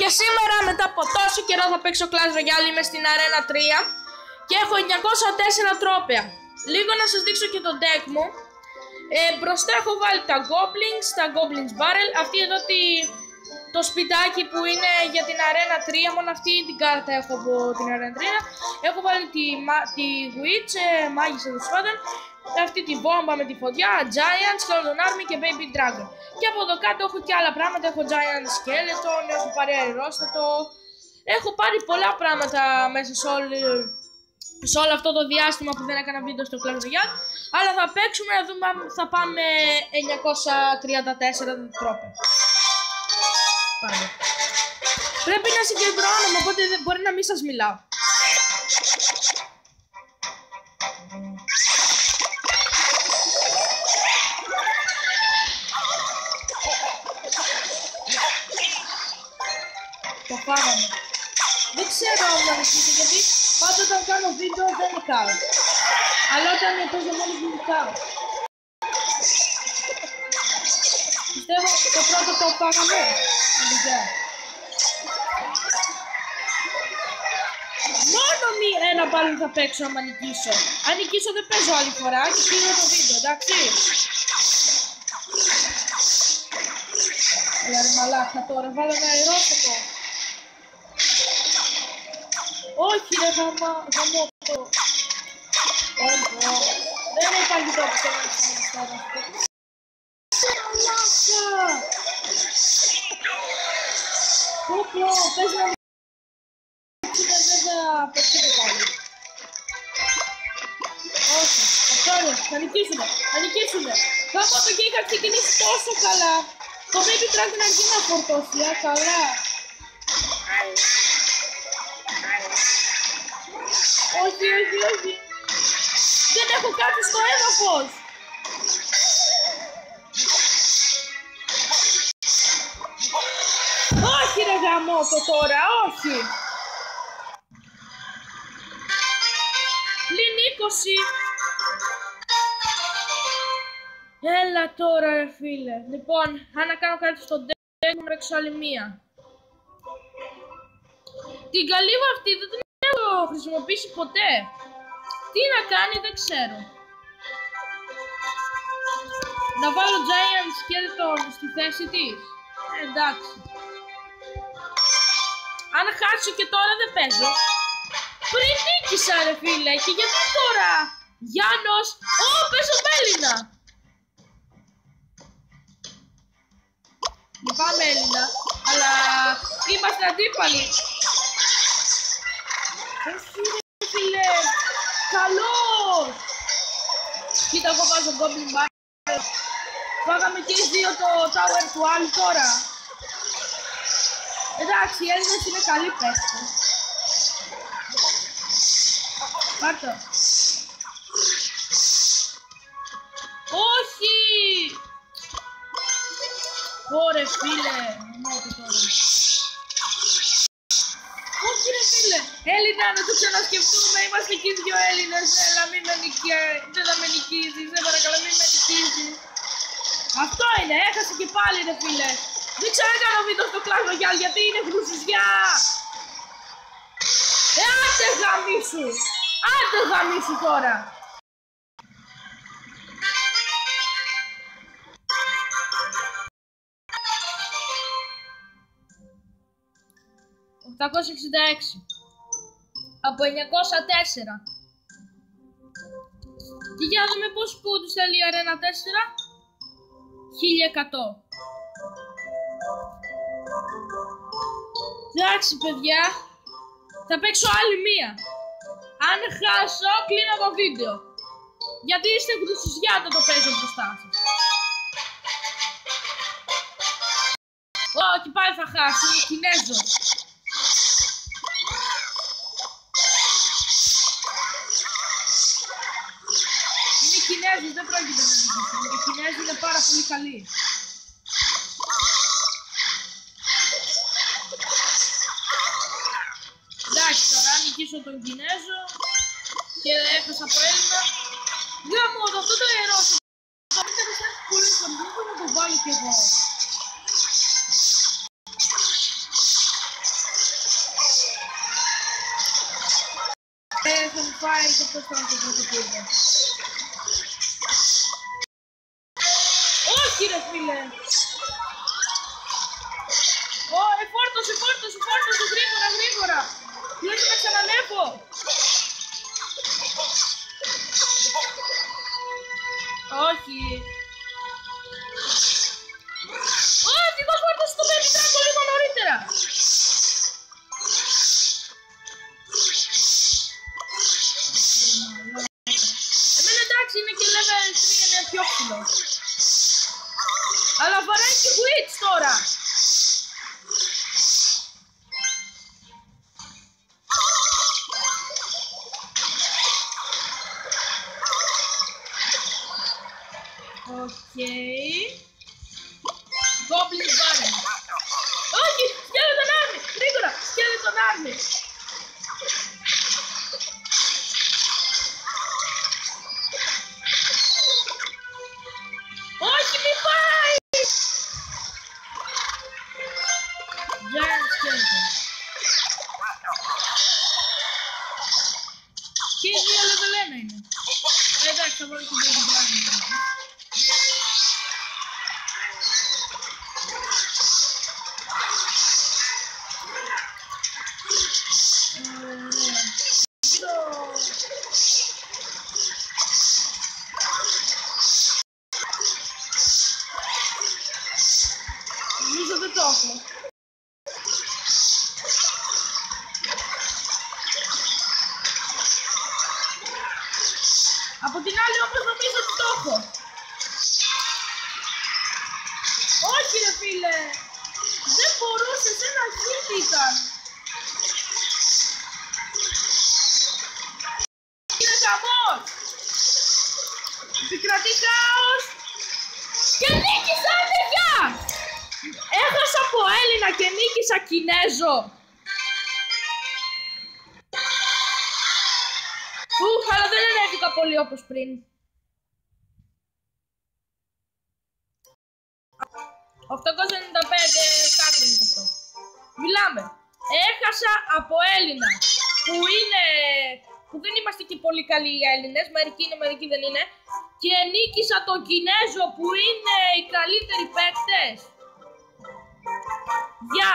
και σήμερα μετά από τόσο καιρό θα παίξω Clash Royale, είμαι στην Arena 3 και έχω 904 τρόπια. Λίγο να σας δείξω και το deck μου. Ε, μπροστά έχω βάλει τα Goblins, τα Goblins Barrel, αυτή εδώ τη, το σπιτάκι που είναι για την Arena 3, μόνο αυτή την κάρτα έχω από την Arena 3. Έχω βάλει τη, τη Witch, ε, μάγισσα του πάντων, αυτή τη βόμβα με τη φωτιά, Giant, Skeleton Army και Baby Dragon. Και από εδώ κάτω έχω και άλλα πράγματα, έχω Giant Skeleton, έχω πάρει αερόστατο, έχω πάρει πολλά πράγματα μέσα σε όλη, σε όλο αυτό το διάστημα που δεν έκανα βίντεο στο Clash Royale αλλά θα παίξουμε να δούμε αν θα πάμε 934 τρόπε. Πάμε. Πρέπει να συγκεντρώνομαι, οπότε μπορεί να μην σας μιλάω. Το φάγαμε. Δεν ξέρω αν θα γιατί πάντα όταν κάνω βίντεο δεν νικάω. Αλλά όταν παίζω μόνος μου νικάω. Πιστεύω το πρώτο το φάγαμε. Μόνο μη ένα πάλι θα παίξω άμα νικήσω. Αν νικήσω δεν παίζω άλλη φορά και κλείνω το βίντεο, εντάξει. Έλα ρε μαλάκα τώρα, βάλω ένα αερόφωτο. Όχι ρε γαμα, γαμότο. Δεν υπάρχει το αυτό να συμμετέχω αυτό. Μαλάκα! Πω πω, πες να είναι βέβαια παίξετε πάλι. Όχι, αυτό είναι, θα νικήσουμε, θα νικήσουμε. Κάποτε και είχα ξεκινήσει τόσο καλά. Το Baby Dragon αρκεί να φορτώσει, α, καλά. Όχι, όχι, όχι. Δεν έχω κάτι στο έδαφος. Όχι ρε γαμότο τώρα, όχι. Πλην 20. Έλα τώρα ρε φίλε. Λοιπόν, αν να κάνω κάτι στο deck μου παίξω άλλη μία. Την καλύβα αυτή δεν την έχω χρησιμοποιήσει ποτέ; Τι να κάνει δεν ξέρω. Να βάλω Giant Skeleton στη θέση της; Ε, εντάξει. Αν χάσω και τώρα δεν παίζω. Πριν νίκησα ρε φίλε και γιατί τώρα. Γιάννος. Ω, παίζω Έλληνα. Λυπάμαι Έλληνα. Αλλά είμαστε αντίπαλοι. Όχι ρε φίλε. Καλός! Κοίτα εγώ βάζω Goblin Battle. Φάγαμε και οι δύο το Tower του άλλου τώρα. Εντάξει, οι Έλληνες είναι καλοί παίκτες. Πάρτο. Όχι! Ωρε φίλε, μόνο τώρα. Όχι ρε φίλε, Έλληνα να το ξανασκεφτούμε, είμαστε εκεί δυο Έλληνες, έλα μην με νικήσεις, δεν θα με νικήσεις, δεν παρακαλώ μην με νικήσεις. Αυτό είναι, έχασε και πάλι ρε φίλε. Δεν ξανακάνω βίντεο στο Clash Royale γιατί είναι γλουσουζιά. Ε, άντε γαμίσου, άντε γαμίσου τώρα. Από 904 και για να δούμε πόσους πόντους θέλει η αρένα 4 1100 Εντάξει παιδιά θα παίξω άλλη μία. Αν χάσω κλείνω το βίντεο. Γιατί είστε γρουσουζιάτα το παίζω μπροστά σας. Όχι πάλι θα χάσω, είναι Κινέζος Κινέζοι δεν πρόκειται να νικήσουν. Οι Κινέζοι είναι πάρα πολύ καλοί. Εντάξει τώρα, νικήσω τον Κινέζο και έχασα από Έλληνα. Γάμο, αυτό το ιερό σου. Το μην καταστρέψει πολύ στον πλούτο να το βάλω κι εγώ. Ε, θα μου πάει το πρώτο να το πρώτο φόρτωσε, φόρτωσε, φόρτωσε, γρήγορα, γρήγορα. Λες να ξανανεύω. Όχι. Οκ. Goblin Baron. Όχι, σκέλετον άρμη. Γρήγορα, σκέλετον άρμη. Όχι, μη πάει! Giant Skeleton. Και οι δύο level 1 είναι. Ε, εντάξει, θα βάλω και δύο Dragon. Από την άλλη όμως νομίζω ότι το έχω. Όχι ρε φίλε. Δεν μπορούσε, ένα hit ήταν. Είναι χαμός. Επικρατεί χάος. Και νίκησα, παιδιά! Έχασα από Έλληνα και νίκησα Κινέζο. Πολύ όπως πριν. «895 κάτι είναι αυτό. Μιλάμε. Έχασα από Έλληνα που είναι... που δεν είμαστε και πολύ καλοί οι Έλληνες, μερικοί είναι, μερικοί δεν είναι. Και νίκησα τον Κινέζο που είναι οι καλύτεροι παίκτες. Γεια!